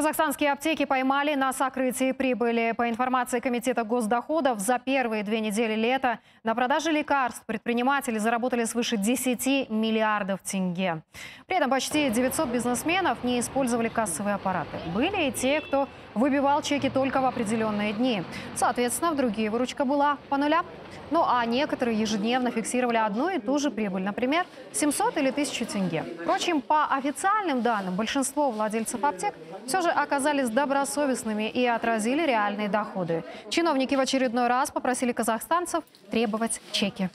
Казахстанские аптеки поймали на сокрытии прибыли. По информации Комитета госдоходов, за первые две недели лета на продаже лекарств предприниматели заработали свыше 10 миллиардов тенге. При этом почти 900 бизнесменов не использовали кассовые аппараты. Были и те, кто выбивал чеки только в определенные дни. Соответственно, в другие выручка была по нулям. Ну а некоторые ежедневно фиксировали одну и ту же прибыль, например, 700 или 1000 тенге. Впрочем, по официальным данным, большинство владельцев аптек все же оказались добросовестными и отразили реальные доходы. Чиновники в очередной раз попросили казахстанцев требовать чеки.